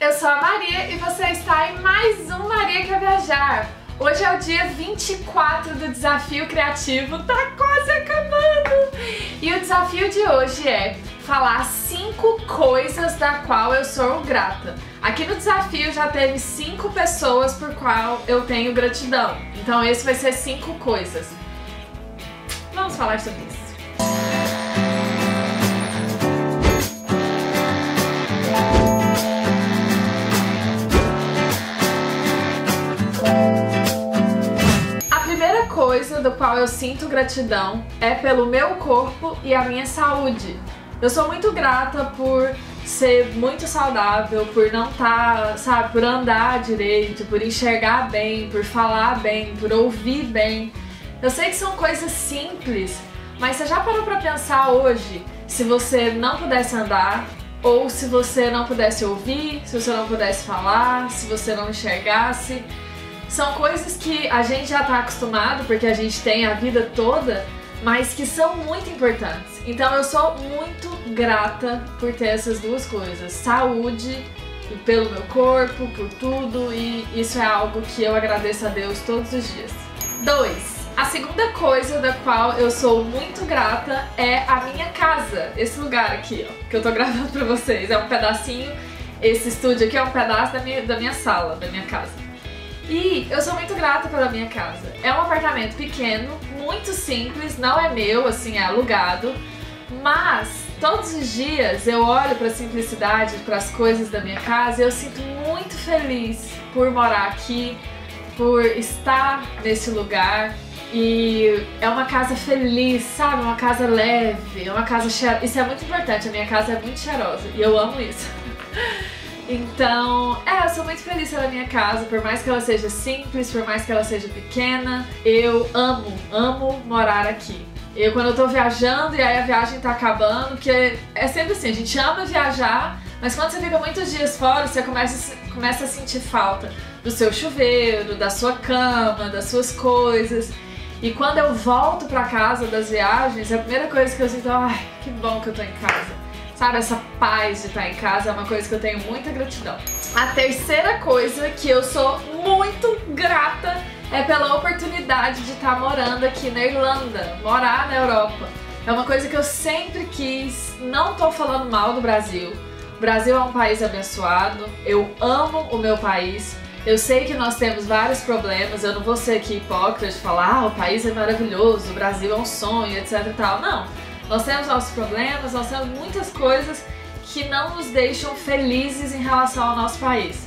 eu sou a Maria e você está em mais um Maria Quer Viajar. Hoje é o dia 24 do Desafio Criativo, tá quase acabando! E o desafio de hoje é falar cinco coisas da qual eu sou grata. Aqui no desafio já teve cinco pessoas por qual eu tenho gratidão. Então esse vai ser cinco coisas. Vamos falar sobre isso. Eu sinto gratidão é pelo meu corpo e a minha saúde. Eu sou muito grata por ser muito saudável, por não estar, tá, sabe, por andar direito, por enxergar bem, por falar bem, por ouvir bem. Eu sei que são coisas simples, mas você já parou para pensar hoje se você não pudesse andar, ou se você não pudesse ouvir, se você não pudesse falar, se você não enxergasse? São coisas que a gente já está acostumado, porque a gente tem a vida toda, mas que são muito importantes. Então eu sou muito grata por ter essas duas coisas: saúde pelo meu corpo, por tudo, e isso é algo que eu agradeço a Deus todos os dias. 2. A segunda coisa da qual eu sou muito grata é a minha casa, esse lugar aqui, ó, que eu tô gravando pra vocês. É um pedacinho, esse estúdio aqui é um pedaço da minha, da minha sala, da minha casa. E eu sou muito grata pela minha casa. É um apartamento pequeno, muito simples, não é meu, assim, é alugado, mas todos os dias eu olho para a simplicidade, para as coisas da minha casa e eu sinto muito feliz por morar aqui, por estar nesse lugar. E é uma casa feliz, sabe? Uma casa leve, é uma casa cheirosa. Isso é muito importante, a minha casa é muito cheirosa e eu amo isso. Então, é, eu sou muito feliz pela minha casa, por mais que ela seja simples, por mais que ela seja pequena, eu amo, amo morar aqui. Eu quando eu tô viajando e aí a viagem tá acabando, porque é sempre assim, a gente ama viajar, mas quando você fica muitos dias fora, você começa, começa a sentir falta do seu chuveiro, da sua cama, das suas coisas. E quando eu volto pra casa das viagens, a primeira coisa que eu sinto, ai, que bom que eu tô em casa. Sabe, essa paz de estar em casa é uma coisa que eu tenho muita gratidão. A terceira coisa que eu sou muito grata é pela oportunidade de estar morando aqui na Irlanda, morar na Europa. É uma coisa que eu sempre quis, não tô falando mal do Brasil. O Brasil é um país abençoado, eu amo o meu país. Eu sei que nós temos vários problemas, eu não vou ser aqui hipócrita de falar, ah, o país é maravilhoso, o Brasil é um sonho, etc e tal. Não, nós temos nossos problemas, nós temos muitas coisas que não nos deixam felizes em relação ao nosso país.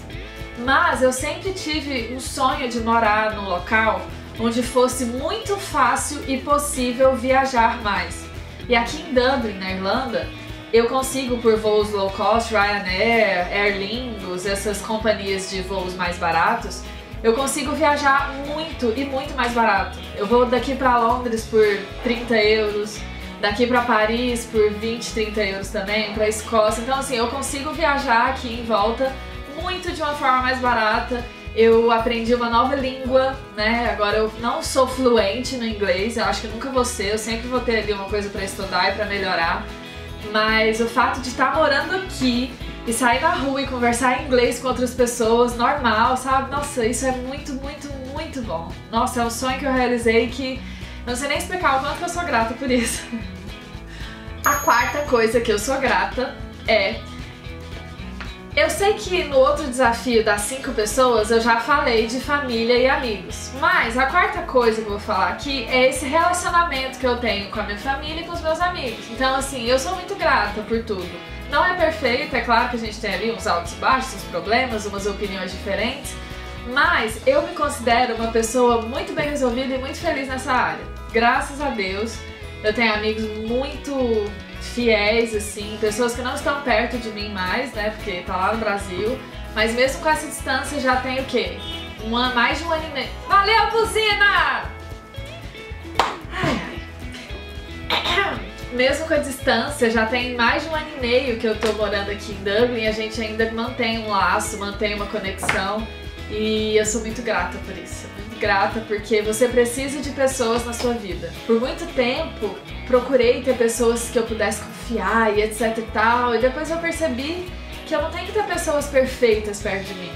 Mas eu sempre tive um sonho de morar num local onde fosse muito fácil e possível viajar mais. E aqui em Dublin, na Irlanda, eu consigo por voos low cost, Ryanair, Aer Lingus, essas companhias de voos mais baratos, eu consigo viajar muito e muito mais barato. Eu vou daqui para Londres por 30 euros, daqui para Paris por 20, 30 euros também, para Escócia. Então assim, eu consigo viajar aqui em volta muito de uma forma mais barata. Eu aprendi uma nova língua, né? Agora eu não sou fluente no inglês, eu acho que nunca vou ser, eu sempre vou ter ali uma coisa para estudar e para melhorar. Mas o fato de estar tá morando aqui e sair na rua e conversar em inglês com outras pessoas, normal, sabe? Nossa, isso é muito, muito, muito bom. Nossa, é um sonho que eu realizei que não sei nem explicar o quanto eu sou grata por isso. A quarta coisa que eu sou grata é. Eu sei que no outro desafio das cinco pessoas eu já falei de família e amigos, mas a quarta coisa que eu vou falar aqui é esse relacionamento que eu tenho com a minha família e com os meus amigos. Então, assim, eu sou muito grata por tudo. Não é perfeito, é claro que a gente tem ali uns altos e baixos, uns problemas, umas opiniões diferentes, mas eu me considero uma pessoa muito bem resolvida e muito feliz nessa área. Graças a Deus, eu tenho amigos muito fiéis, assim, pessoas que não estão perto de mim mais, né? Porque tá lá no Brasil. Mas mesmo com essa distância já tem o quê? Um ano, mais de um ano e meio. Valeu, buzina! Ai, ai. Mesmo com a distância, já tem mais de um ano e meio que eu tô morando aqui em Dublin e a gente ainda mantém um laço, mantém uma conexão. E eu sou muito grata por isso. Muito grata porque você precisa de pessoas na sua vida. Por muito tempo, procurei ter pessoas que eu pudesse confiar e etc e tal. E depois eu percebi que eu não tenho que ter pessoas perfeitas perto de mim.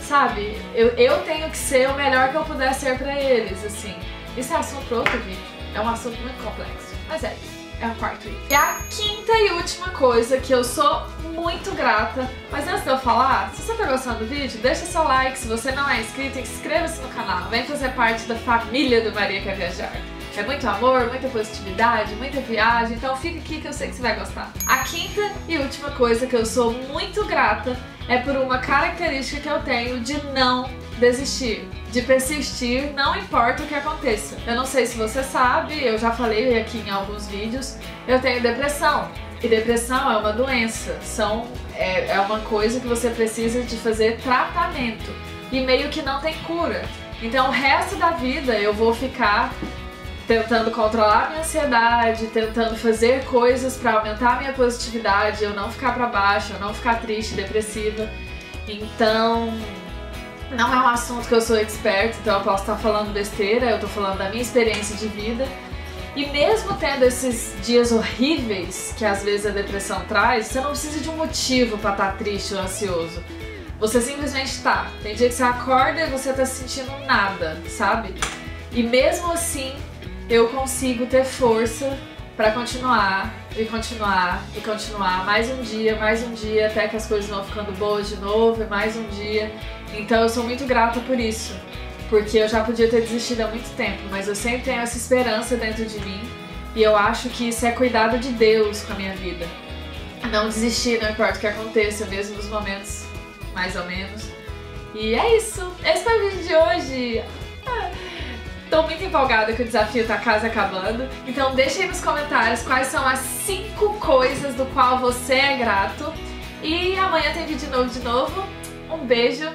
Sabe? Eu, eu tenho que ser o melhor que eu puder ser pra eles, assim. Isso é assunto para outro vídeo. É um assunto muito complexo. Mas é isso. É quarto item. E a quinta e última coisa que eu sou muito grata. Mas antes de eu falar, se você tá gostando do vídeo, deixa seu like. Se você não é inscrito, inscreva-se no canal. Vem fazer parte da família do Maria Quer Viajar. É muito amor, muita positividade, muita viagem, então fica aqui que eu sei que você vai gostar. A quinta e última coisa que eu sou muito grata é por uma característica que eu tenho de não desistir, de persistir, não importa o que aconteça. Eu não sei se você sabe, eu já falei aqui em alguns vídeos, eu tenho depressão. E depressão é uma doença, são, é, é uma coisa que você precisa de fazer tratamento e meio que não tem cura. Então o resto da vida eu vou ficar tentando controlar minha ansiedade, tentando fazer coisas para aumentar minha positividade, eu não ficar para baixo, eu não ficar triste, depressiva. Então, não é um assunto que eu sou expert, então eu posso estar falando besteira, eu tô falando da minha experiência de vida. E mesmo tendo esses dias horríveis que às vezes a depressão traz, você não precisa de um motivo para estar triste ou ansioso. Você simplesmente tá. Tem dia que você acorda e você tá sentindo nada, sabe? E mesmo assim, eu consigo ter força para continuar e continuar e continuar mais um dia, mais um dia, até que as coisas vão ficando boas de novo, e mais um dia. Então eu sou muito grata por isso, porque eu já podia ter desistido há muito tempo, mas eu sempre tenho essa esperança dentro de mim e eu acho que isso é cuidado de Deus com a minha vida. Não desistir, não importa o que aconteça, mesmo nos momentos mais ou menos. E é isso. Esse foi o vídeo de hoje. Tô muito empolgada que o desafio tá quase acabando. Então deixa aí nos comentários quais são as 5 coisas do qual você é grato. E amanhã tem vídeo novo de novo. Um beijo